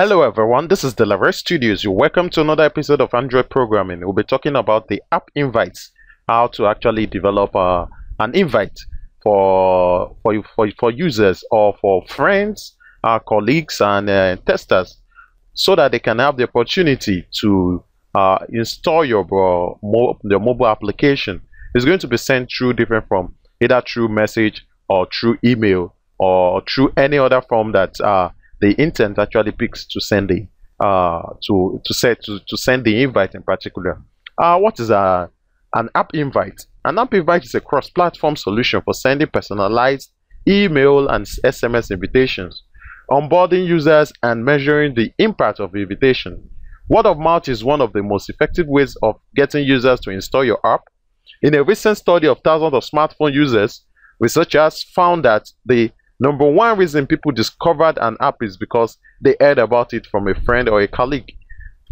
Hello everyone, this is Delaroy Studios. You're welcome to another episode of Android Programming. We'll be talking about the app invites, how to actually develop uh, an invite for, for, for, for users or for friends, uh, colleagues and uh, testers so that they can have the opportunity to uh, install your, uh, mo your mobile application. It's going to be sent through different form, either through message or through email or through any other form that uh, the intent actually picks to send the uh, to to set to, to send the invite in particular. Uh, what is a an app invite? An app invite is a cross-platform solution for sending personalized email and SMS invitations, onboarding users, and measuring the impact of the invitation. Word of mouth is one of the most effective ways of getting users to install your app. In a recent study of thousands of smartphone users, researchers found that the Number one reason people discovered an app is because they heard about it from a friend or a colleague.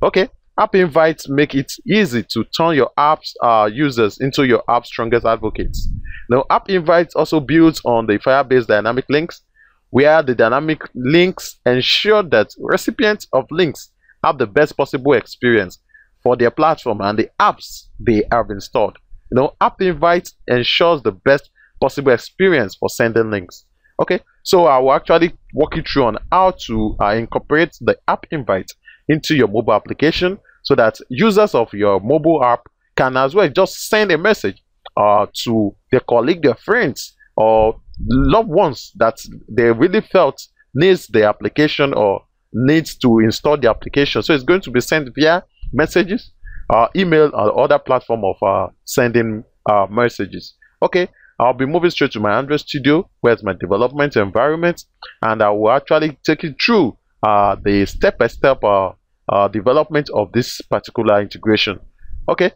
Okay, app invites make it easy to turn your app's uh, users into your app's strongest advocates. Now, app invites also builds on the Firebase dynamic links, where the dynamic links ensure that recipients of links have the best possible experience for their platform and the apps they have installed. You know, app invites ensures the best possible experience for sending links. Okay, so I will actually walk you through on how to uh, incorporate the app invite into your mobile application so that users of your mobile app can as well just send a message uh, to their colleague, their friends, or loved ones that they really felt needs the application or needs to install the application. So it's going to be sent via messages, uh, email, or other platform of uh, sending uh, messages. Okay, I'll be moving straight to my Android studio where it's my development environment and I will actually take you through uh, the step-by-step -step, uh, uh, development of this particular integration. Okay,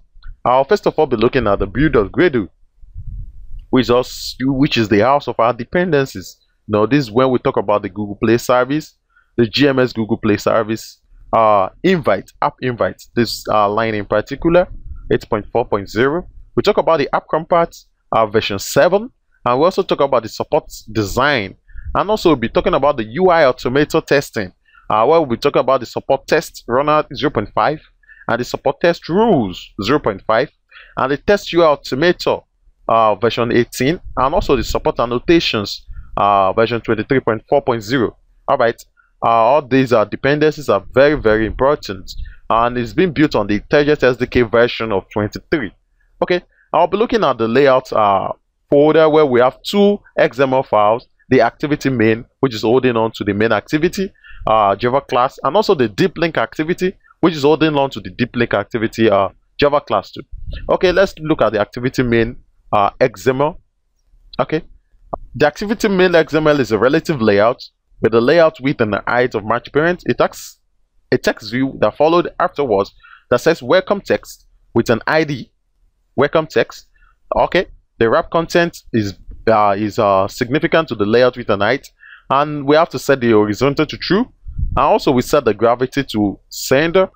I'll first of all be looking at the build build.gradle which, which is the house of our dependencies. Now this is when we talk about the Google Play service, the GMS Google Play service, uh, invite, app invite, this uh, line in particular, 8.4.0. We talk about the app compats, uh, version 7 and we also talk about the support design and also we'll be talking about the UI automator testing. Uh, where we'll be talking about the support test runner 0.5 and the support test rules 0.5 and the test UI automator uh, version 18 and also the support annotations uh, version 23.4.0 all right uh, all these uh, dependencies are very very important and it's been built on the Intelligent SDK version of 23 okay I'll be looking at the layout uh, folder where we have two XML files, the activity main, which is holding on to the main activity, uh, Java class, and also the deep link activity, which is holding on to the deep link activity uh, Java class too. Okay, let's look at the activity main uh, XML. Okay, the activity main XML is a relative layout with the layout width and the height of match parent. It acts a text view that followed afterwards that says welcome text with an ID welcome text. Okay, the wrap content is uh, is uh, significant to the layout width and height, and we have to set the horizontal to true, and also we set the gravity to center.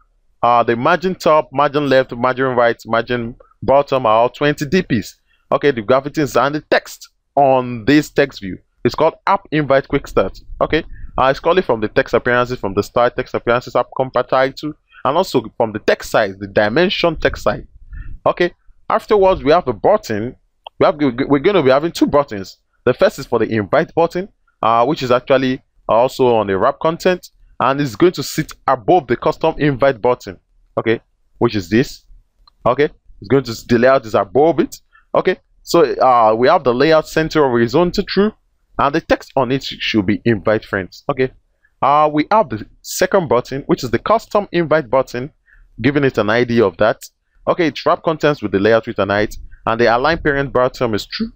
Uh, the margin top, margin left, margin right, margin bottom are all 20 dps. Okay, the gravity is and the text on this text view is called app invite quick start. Okay, uh, it's called it from the text appearances from the start text appearances app compat title and also from the text size, the dimension text size. Okay, Afterwards, we have a button. We have we're going to be having two buttons. The first is for the invite button, uh, which is actually also on the wrap content, and it's going to sit above the custom invite button. Okay, which is this. Okay, it's going to the layout is above it. Okay, so uh, we have the layout center horizontal true, and the text on it should be invite friends. Okay, uh, we have the second button, which is the custom invite button, giving it an idea of that. Okay, it's wrap contents with the layout width and height, and the align parent bottom is true.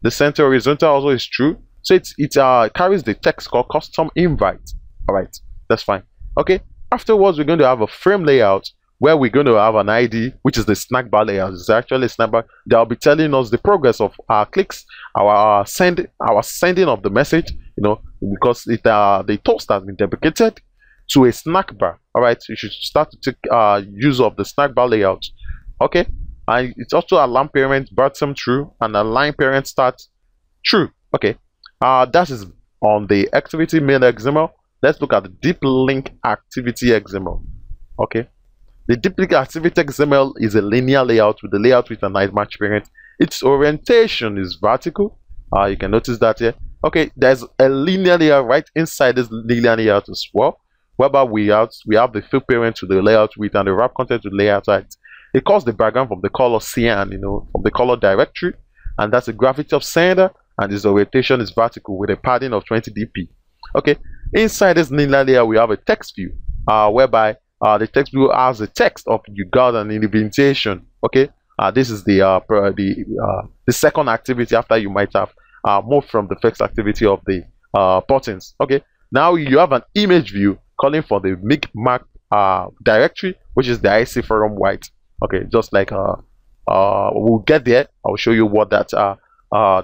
The center horizontal also is true. So it's it uh carries the text called custom invite. Alright, that's fine. Okay, afterwards we're going to have a frame layout where we're going to have an ID, which is the snack bar layout. It's actually a snack bar that will be telling us the progress of our clicks, our send, our sending of the message. You know, because it uh the toast has been deprecated to a snack bar. All right, you should start to take uh use of the snack bar layout okay and it's also align parent bottom true and align parent start true okay uh that is on the activity main xml let's look at the deep link activity XML. Okay, the deep link activity XML is a linear layout with the layout with a nice match parent. Its orientation is vertical. Uh, you can notice that here. Okay, there's a linear layout right inside this linear layout as well, whereby we have we have the field parent to the layout with and the wrap content to the layout height. It calls the background from the color cyan, you know, from the color directory, and that's the gravity of center, and its orientation is vertical with a padding of 20 dp. Okay, inside this linear layer we have a text view, uh, whereby uh, the text view has the text of you got an invitation. Okay, uh, this is the uh, the uh, the second activity after you might have uh, moved from the first activity of the uh, buttons. Okay, now you have an image view calling for the mipmap uh, directory, which is the IC forum white. Okay, just like uh, uh, we'll get there. I'll show you what that uh, uh,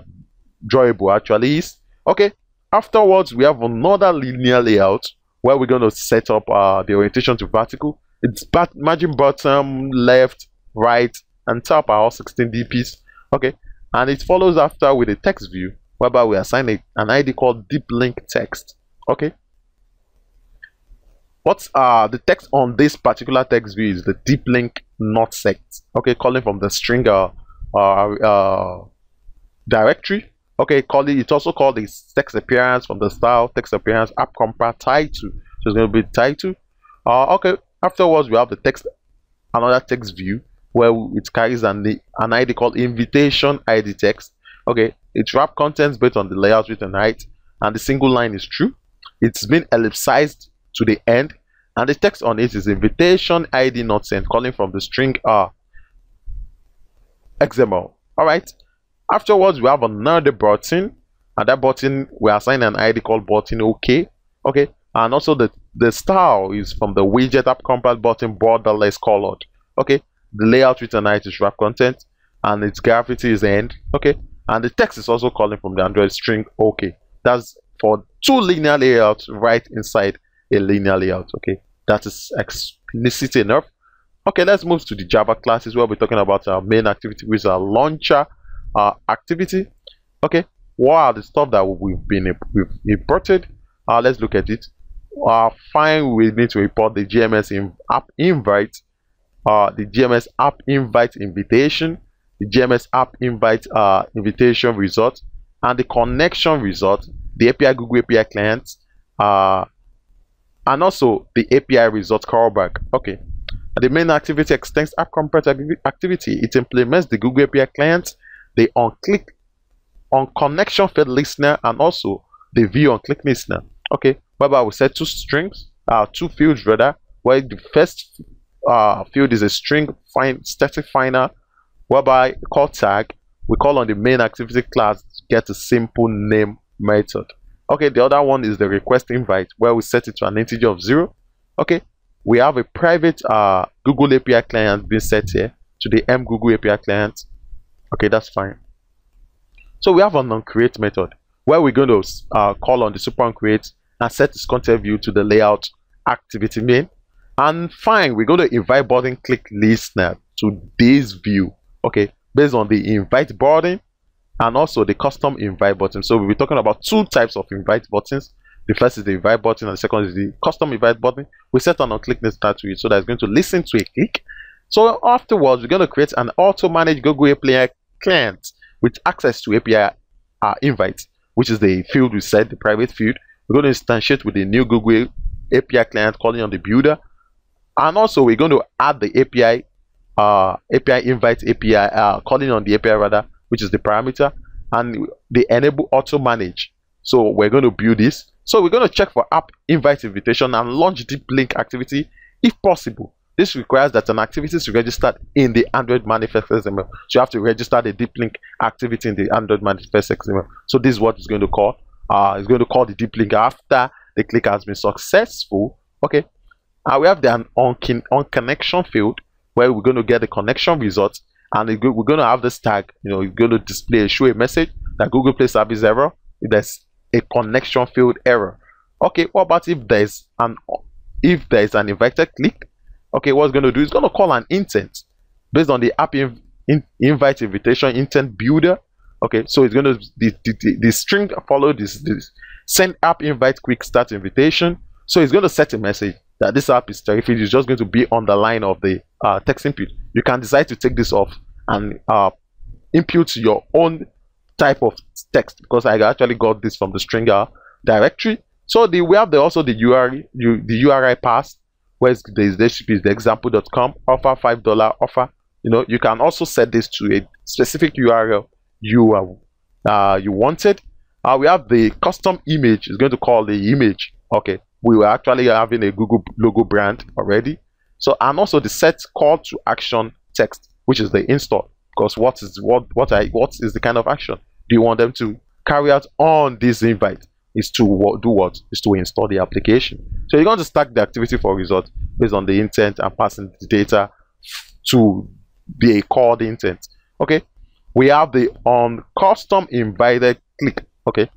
drawable actually is. Okay, afterwards we have another linear layout where we're going to set up uh, the orientation to vertical. It's but margin bottom, left, right, and top are all 16 dps. Okay, and it follows after with a text view whereby we assign a, an id called deep link text okay what's uh the text on this particular text view is the deep link not set. Okay calling from the string uh, uh, uh directory. Okay call it it's also called the text appearance from the style text appearance app compat title. So it's going to be title. Uh okay afterwards we have the text another text view where it carries an, an ID called invitation ID text. Okay, it wrap contents based on the layout width and height, and the single line is true. It's been ellipsized to the end, and the text on it is invitation ID not sent, calling from the string R. XML. All right. Afterwards, we have another button, and that button we assign an ID called button OK. Okay, and also the the style is from the widget app compat button borderless colored. Okay, the layout written height is wrap content and its gravity is end okay and the text is also calling from the android string okay that's for two linear layouts right inside a linear layout okay? That is explicit enough. Okay let's move to the java classes where we're talking about our main activity which is our launcher uh, activity. Okay what are the stuff that we've been we've imported? Uh, let's look at it. Uh, fine we need to import the gms in app invite. Uh, the GMS app invite invitation, the GMS app invite uh, invitation result, and the connection result, the API Google API client, uh, and also the API result callback. Okay. The main activity extends app comparator activity. It implements the Google API client, the on click on connection failed listener, and also the view on click listener. Okay, whereby we set two strings, uh, two fields rather, where the first uh, field is a string find static finder whereby call tag we call on the main activity class to get a simple name method okay the other one is the request invite where we set it to an integer of zero. Okay we have a private uh, google api client being set here to the m google api client. Okay that's fine. So we have an onCreate method where we're going to uh, call on the super onCreate and set this content view to the layout activity main. And fine, we're going to invite button click listener to this view. Okay, based on the invite button and also the custom invite button. So we'll be talking about two types of invite buttons. The first is the invite button, and the second is the custom invite button. We set on click listener to it so that it's going to listen to a click. So afterwards, we're going to create an auto manage Google API client with access to API uh, which is the field we set, the private field. We're going to instantiate with the new Google API client calling on the builder and also we're going to add the API uh, API invite API uh, calling on the API rather which is the parameter and the enable auto manage so we're going to build this so we're going to check for app invite invitation and launch deep link activity if possible this requires that an activity is registered in the Android manifest XML. So you have to register the deep link activity in the Android manifest XML. So this is what it's going to call. Uh, it's going to call the deep link after the click has been successful. Okay, and we have the on, on connection field where we're going to get the connection results and we're going to have this tag you know it's going to display show a message that google play service error if there's a connection field error. Okay what about if there's an if there's an invited click? Okay what's going to do? Is going to call an intent based on the app inv in, invite invitation intent builder. Okay so it's going to the, the, the string follow this, this send app invite quick start invitation. So it's going to set a message that this app is terrific. It's just going to be on the line of the uh, text input. You can decide to take this off and uh, your own type of text because I actually got this from the stringer directory. So the, we have the, also the URI, the URI pass where this is the example.com offer five dollar offer. You know, you can also set this to a specific URL you uh, you wanted. Uh, we have the custom image. It's going to call the image. Okay, we were actually having a Google logo brand already. So and also the set call to action text, which is the install. Because what is what what I what is the kind of action do you want them to carry out on this invite? Is to do what? Is to install the application. So you're going to stack the activity for result based on the intent and passing the data to the called intent. Okay. We have the on custom invited click. Okay.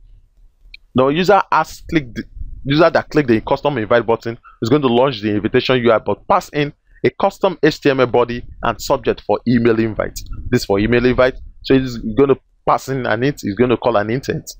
Now user has clicked user that click the custom invite button is going to launch the invitation UI but pass in a custom HTML body and subject for email invite. This for email invite. So it's going to pass in an int, it's going to call an intent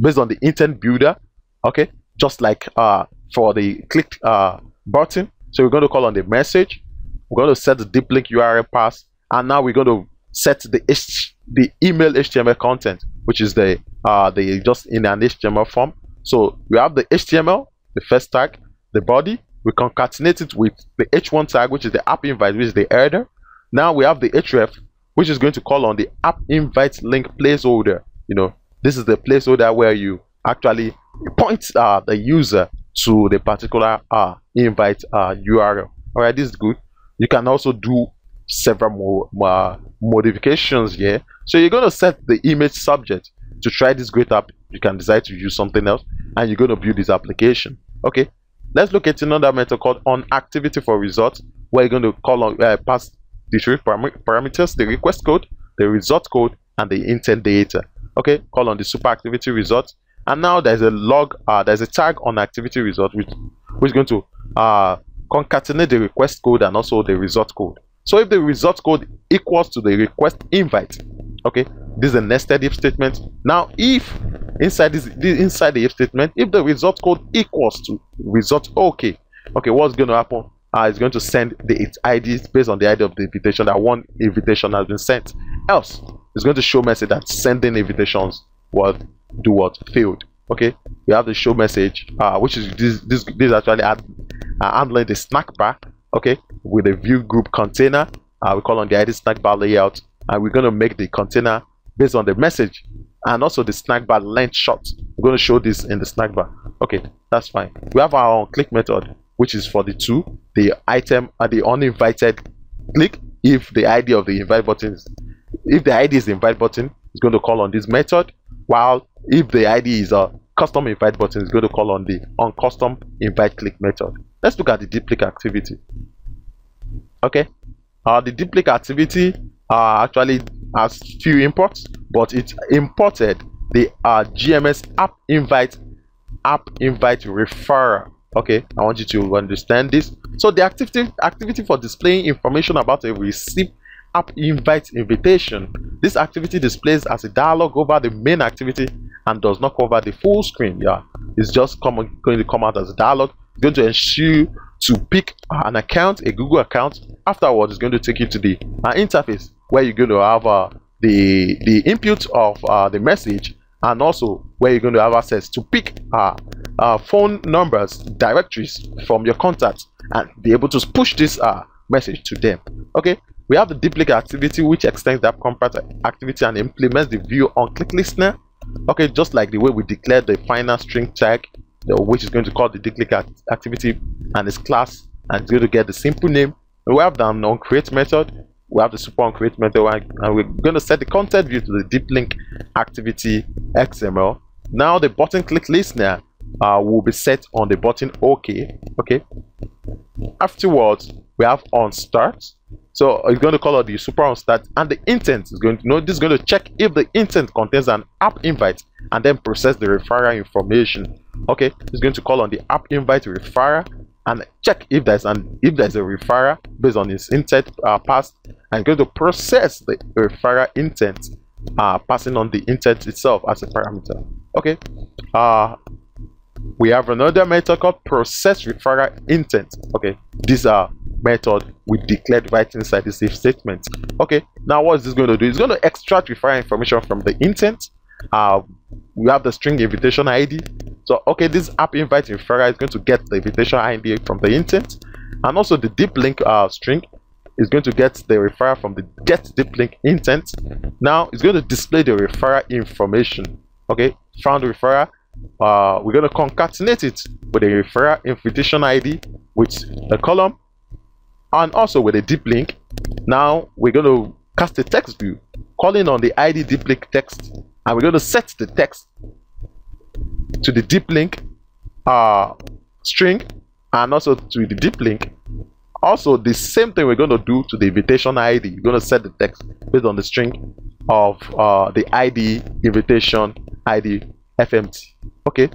based on the intent builder. Okay, just like uh for the click uh button. So we're going to call on the message. We're going to set the deep link URL pass, and now we're going to set the H the email HTML content, which is the uh the just in an HTML form. So we have the HTML, the first tag, the body. We concatenate it with the H1 tag, which is the app invite, which is the header. Now we have the href, which is going to call on the app invite link placeholder. You know, this is the placeholder where you actually point uh, the user to the particular uh, invite uh, URL. All right, this is good. You can also do several more uh, modifications here. So you're going to set the image subject to try this great app. You can decide to use something else, and you're going to build this application. Okay, let's look at another method called on activity for results, where you're going to call on uh, pass the three param parameters: the request code, the result code, and the intent data. Okay, call on the super activity result, and now there's a log, uh, there's a tag on activity result which which is going to uh, concatenate the request code and also the result code. So if the result code equals to the request invite, okay, this is a nested if statement. Now, if inside this, inside the if statement, if the result code equals to result okay, okay, what's going to happen? Uh, it's going to send the its IDs based on the ID of the invitation that one invitation has been sent. Else, it's going to show message that sending invitations will do what failed. Okay, we have the show message, uh, which is this this this actually add, uh, handling the snack bar okay with a view group container uh, we call on the id snack bar layout and we're going to make the container based on the message and also the snack bar length shot. we're going to show this in the snack bar. Okay that's fine. We have our click method which is for the two the item and the uninvited click. If the id of the invite button is if the id is the invite button it's going to call on this method while if the id is a custom invite button it's going to call on the on custom invite click method. Let's look at the deep link activity. Okay uh, the deep link activity uh, actually has few imports but it imported. The uh, gms app invite app invite referrer. Okay i want you to understand this. So the activity activity for displaying information about a received app invite invitation. This activity displays as a dialog over the main activity and does not cover the full screen. Yeah it's just come, going to come out as a dialog it's going to ensure to pick an account, a Google account. Afterwards, it's going to take you to the uh, interface where you're going to have uh, the the input of uh, the message and also where you're going to have access to pick uh, uh, phone numbers, directories from your contacts and be able to push this uh, message to them. Okay, we have the link activity which extends the app compat activity and implements the view on click listener. Okay, just like the way we declared the final string tag which is going to call the link activity and its class and it's going to get the simple name we have the on create method we have the super on create method and we're going to set the content view to the deep link activity xml now the button click listener uh, will be set on the button ok okay afterwards we have on start. So it's going to call out the super on start and the intent is going to know this is going to check if the intent contains an app invite and then process the referrer information. Okay it's going to call on the app invite referrer and check if there's an if there's a referrer based on his intent uh, passed and going to process the referrer intent uh, passing on the intent itself as a parameter. Okay uh we have another method called process referrer intent. Okay these are method we declared right inside this if statement. Okay now what is this going to do? It's going to extract referrer information from the intent. Uh we have the string invitation id so okay this app invite referral is going to get the invitation id from the intent and also the deep link uh string is going to get the referrer from the get deep link intent now it's going to display the referrer information okay found referrer. uh, we're going to concatenate it with a referral invitation ID with the column and also with a deep link. Now we're going to cast a text view calling on the ID deep link text and we're going to set the text to the deep link uh, string and also to the deep link. Also, the same thing we're going to do to the invitation ID. You're going to set the text based on the string of uh, the ID invitation ID FMT. Okay,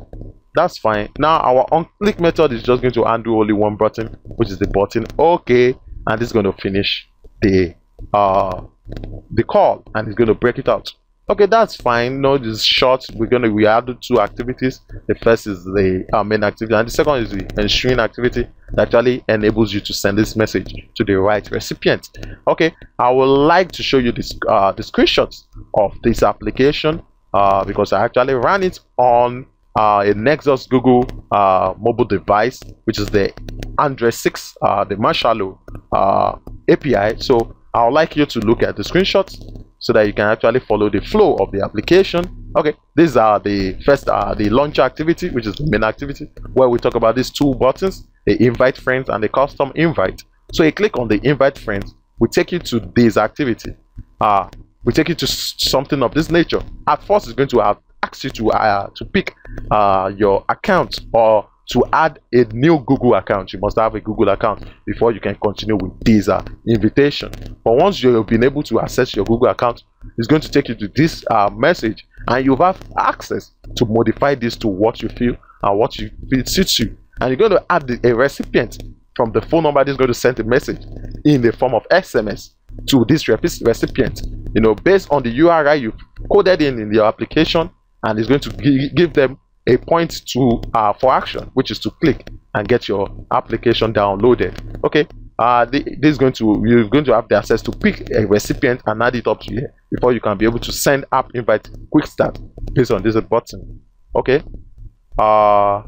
that's fine. Now our on-click method is just going to undo only one button, which is the button OK, and this is going to finish the uh the call and it's going to break it out. Okay, that's fine. No, this is short. We're gonna we add two activities. The first is the uh, main activity, and the second is the ensuing activity that actually enables you to send this message to the right recipient. Okay, I would like to show you this uh, the screenshots of this application uh, because I actually ran it on uh, a Nexus Google uh, mobile device, which is the Android 6, uh, the Marshmallow uh, API. So I would like you to look at the screenshots so that you can actually follow the flow of the application. Okay, these are the first, uh, the launcher activity, which is the main activity, where we talk about these two buttons, the invite friends and the custom invite. So you click on the invite friends, we take you to this activity. Uh, we take you to something of this nature. At first, it's going to have ask you to uh, to pick uh, your account or to add a new Google account. You must have a Google account before you can continue with this uh, invitation. But once you've been able to access your Google account, it's going to take you to this uh, message and you have access to modify this to what you feel and what you feel suits you. And you're going to add the, a recipient from the phone number that's going to send a message in the form of SMS to this recipient. You know, based on the URI you've coded in in your application, and it's going to give them a point to uh, for action, which is to click and get your application downloaded. Okay, uh, this is going to you're going to have the access to pick a recipient and add it up to here before you can be able to send app invite quick start based on this button. Okay, uh,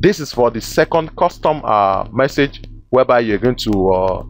this is for the second custom uh, message whereby you're going to uh,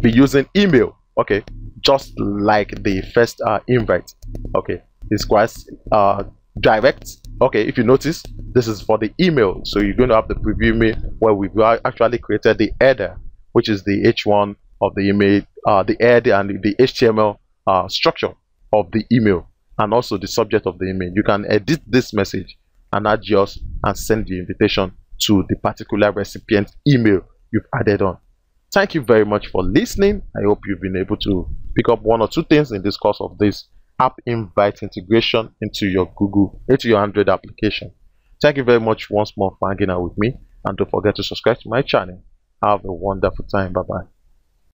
be using email. Okay, just like the first uh, invite. Okay, it's quite uh, direct. Okay, if you notice, this is for the email. So you're going to have the preview email where we've actually created the header, which is the H1 of the email, uh, the head and the HTML uh, structure of the email, and also the subject of the email. You can edit this message and adjust and send the invitation to the particular recipient email you've added on. Thank you very much for listening. I hope you've been able to pick up one or two things in this course of this app invite integration into your Google, into your Android application. Thank you very much once more for hanging out with me. And don't forget to subscribe to my channel. Have a wonderful time. Bye bye.